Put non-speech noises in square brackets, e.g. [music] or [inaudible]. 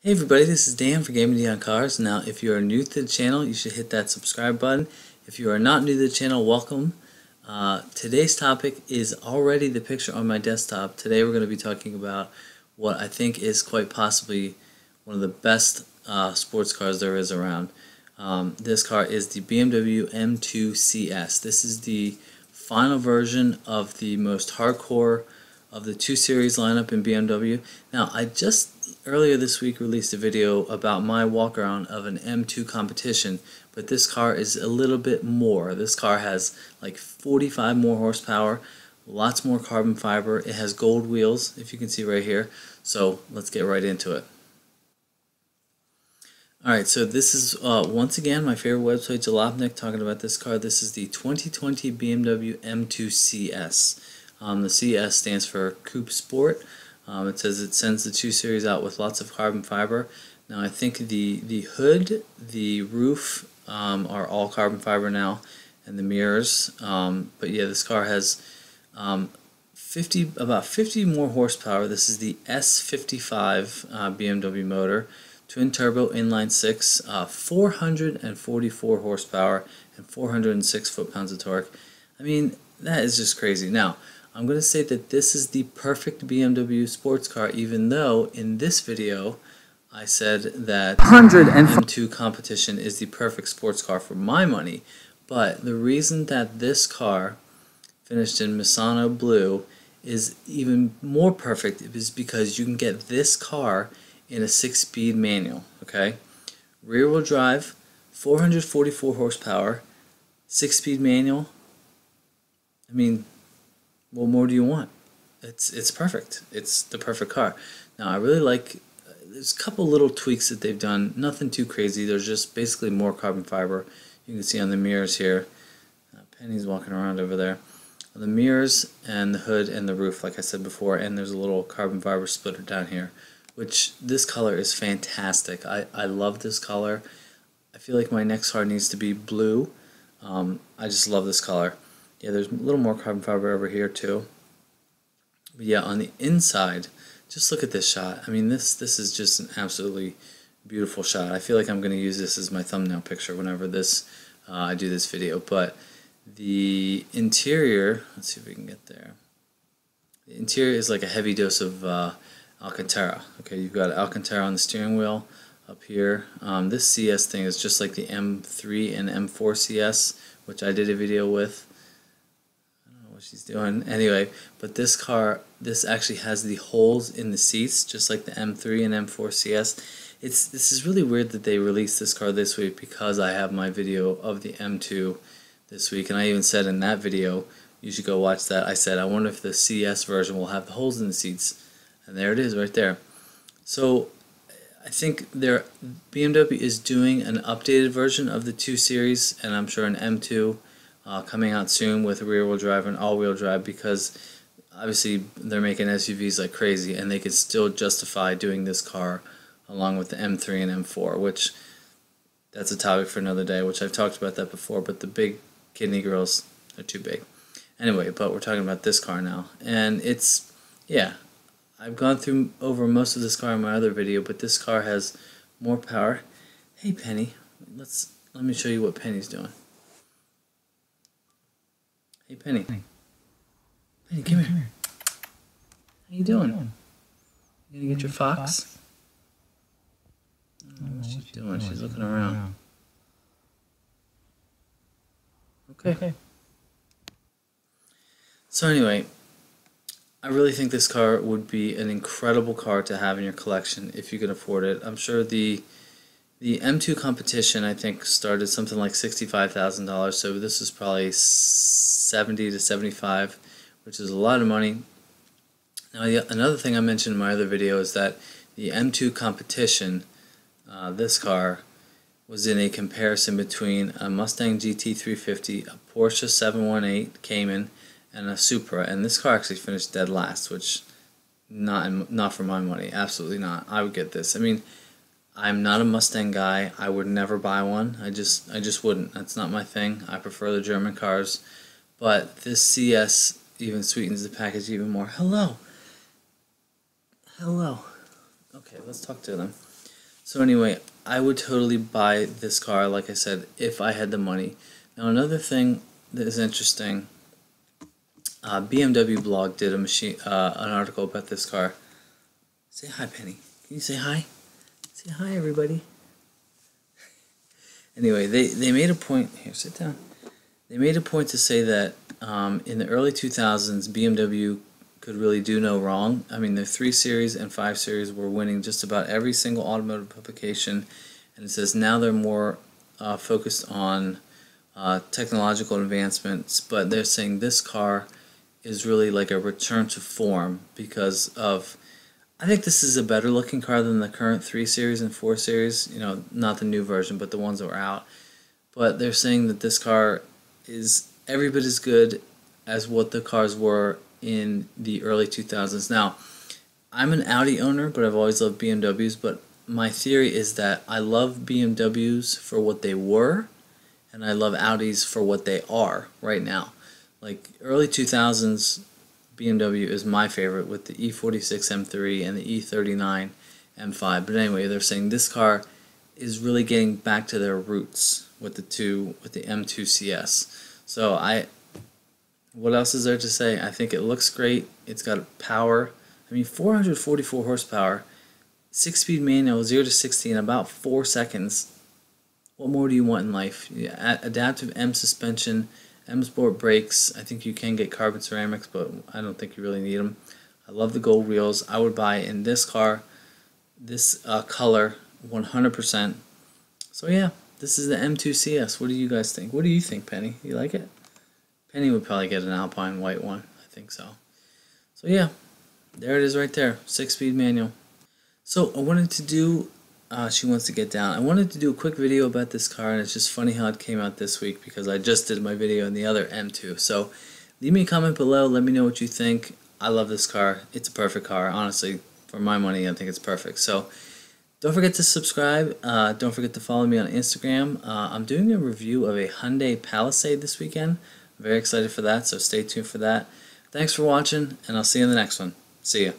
Hey everybody, this is Dan for GemmyD on Cars. Now, if you are new to the channel, you should hit that subscribe button. If you are not new to the channel, welcome. Uh, today's topic is already the picture on my desktop. Today we're going to be talking about what I think is quite possibly one of the best uh, sports cars there is around. Um, this car is the BMW M2 CS. This is the final version of the most hardcore of the 2 Series lineup in BMW. Now, I just earlier this week released a video about my walk around of an M2 competition, but this car is a little bit more. This car has like 45 more horsepower, lots more carbon fiber. It has gold wheels, if you can see right here. So let's get right into it. Alright, so this is uh, once again my favorite website, Jalopnik, talking about this car. This is the 2020 BMW M2 CS. Um, the CS stands for Coupe Sport. Um, it says it sends the 2 Series out with lots of carbon fiber. Now I think the, the hood, the roof um, are all carbon fiber now, and the mirrors. Um, but yeah, this car has um, 50 about 50 more horsepower. This is the S55 uh, BMW motor, twin turbo inline six, uh, 444 horsepower and 406 foot-pounds of torque. I mean, that is just crazy. Now, I'm going to say that this is the perfect BMW sports car, even though in this video I said that M2 competition is the perfect sports car for my money. But the reason that this car finished in Misano Blue is even more perfect is because you can get this car in a six-speed manual, okay? Rear-wheel drive, 444 horsepower, six-speed manual. I mean, what more do you want? It's it's perfect. It's the perfect car. Now I really like. Uh, there's a couple little tweaks that they've done. Nothing too crazy. There's just basically more carbon fiber. You can see on the mirrors here. Uh, Penny's walking around over there. The mirrors and the hood and the roof, like I said before, and there's a little carbon fiber splitter down here, which this color is fantastic. I, I love this color. I feel like my next car needs to be blue. Um, I just love this color. Yeah, there's a little more carbon fiber over here too. But yeah, on the inside, just look at this shot. I mean, this this is just an absolutely beautiful shot. I feel like I'm going to use this as my thumbnail picture whenever this uh, I do this video. But the interior, let's see if we can get there. The interior is like a heavy dose of uh, Alcantara. Okay, you've got Alcantara on the steering wheel up here. Um, this CS thing is just like the M3 and M4 CS, which I did a video with what she's doing. Anyway, but this car, this actually has the holes in the seats, just like the M3 and M4 CS. It's This is really weird that they released this car this week because I have my video of the M2 this week. And I even said in that video, you should go watch that. I said, I wonder if the CS version will have the holes in the seats. And there it is right there. So I think their BMW is doing an updated version of the 2 Series, and I'm sure an M2 uh, coming out soon with rear-wheel drive and all-wheel drive because obviously they're making SUVs like crazy and they could still justify doing this car along with the M3 and M4 which that's a topic for another day which I've talked about that before but the big kidney girls are too big. Anyway but we're talking about this car now. And it's yeah I've gone through over most of this car in my other video but this car has more power. Hey Penny let's let me show you what Penny's doing Hey, Penny. Penny, Penny come, here. here. How you doing? doing? You gonna get your fox? fox? Oh, what's she doing? doing? She's looking around. around. Okay. okay. So anyway, I really think this car would be an incredible car to have in your collection if you can afford it. I'm sure the the M2 competition I think started something like $65,000 so this is probably 70 to 75 which is a lot of money. Now another thing I mentioned in my other video is that the M2 competition uh, this car was in a comparison between a Mustang GT350, a Porsche 718 Cayman, and a Supra and this car actually finished dead last which not not for my money absolutely not I would get this I mean I'm not a Mustang guy. I would never buy one. I just I just wouldn't. That's not my thing. I prefer the German cars. But this CS even sweetens the package even more. Hello. Hello. Okay, let's talk to them. So anyway, I would totally buy this car, like I said, if I had the money. Now another thing that is interesting, uh, BMW blog did a machine, uh, an article about this car. Say hi, Penny. Can you say hi? Say hi, everybody. [laughs] anyway, they, they made a point. Here, sit down. They made a point to say that um, in the early 2000s, BMW could really do no wrong. I mean, the 3 Series and 5 Series were winning just about every single automotive publication, and it says now they're more uh, focused on uh, technological advancements, but they're saying this car is really like a return to form because of. I think this is a better looking car than the current 3 Series and 4 Series, you know, not the new version, but the ones that were out. But they're saying that this car is every bit as good as what the cars were in the early 2000s. Now, I'm an Audi owner, but I've always loved BMWs. But my theory is that I love BMWs for what they were, and I love Audis for what they are right now. Like early 2000s, BMW is my favorite with the E46 M3 and the E39 M5. But anyway, they're saying this car is really getting back to their roots with the two with the M2 CS. So I what else is there to say? I think it looks great. It's got power. I mean 444 horsepower, 6-speed manual 0 to 60 in about 4 seconds. What more do you want in life? Adaptive M suspension, M Sport brakes. I think you can get carbon ceramics, but I don't think you really need them. I love the gold wheels. I would buy in this car, this uh, color, 100%. So yeah, this is the M2CS. What do you guys think? What do you think, Penny? You like it? Penny would probably get an Alpine white one. I think so. So yeah, there it is right there. Six-speed manual. So I wanted to do, uh, she wants to get down. I wanted to do a quick video about this car, and it's just funny how it came out this week because I just did my video on the other M2. So leave me a comment below. Let me know what you think. I love this car. It's a perfect car. Honestly, for my money, I think it's perfect. So don't forget to subscribe. Uh, don't forget to follow me on Instagram. Uh, I'm doing a review of a Hyundai Palisade this weekend. I'm very excited for that, so stay tuned for that. Thanks for watching, and I'll see you in the next one. See ya.